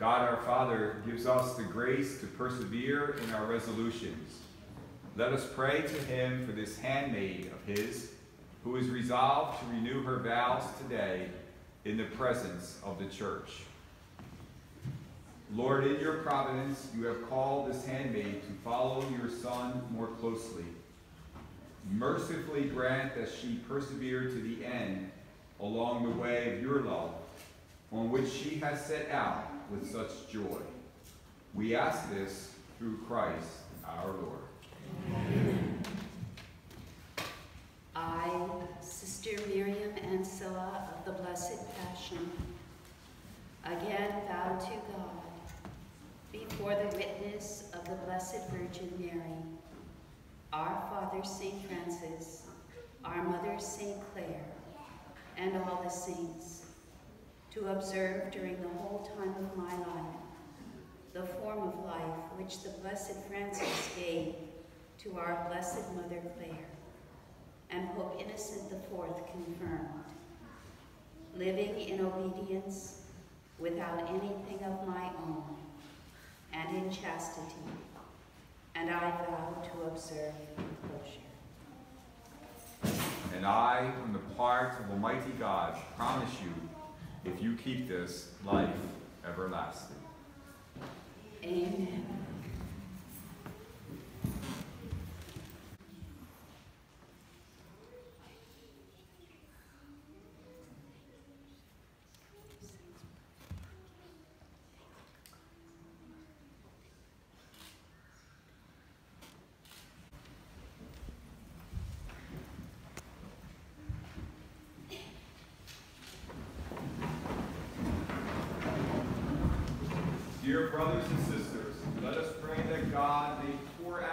God our Father gives us the grace to persevere in our resolutions. Let us pray to him for this handmaid of his, who is resolved to renew her vows today in the presence of the church. Lord, in your providence, you have called this handmaid to follow your Son more closely. Mercifully grant that she persevere to the end along the way of your love, on which she has set out with such joy. We ask this through Christ our Lord. Amen. I, Sister Miriam Ancilla of the Blessed Passion, again vow to God, before the witness of the Blessed Virgin Mary, our Father St. Francis, our Mother St. Clare, and all the saints, to observe during the whole time of my life the form of life which the Blessed Francis gave to our Blessed Mother Clare, and Pope Innocent IV confirmed, living in obedience without anything of my own, and in chastity, and I vow to observe enclosure. And I, on the part of Almighty God, promise you, if you keep this, life everlasting. Amen. Dear brothers and sisters, let us pray that God may pour out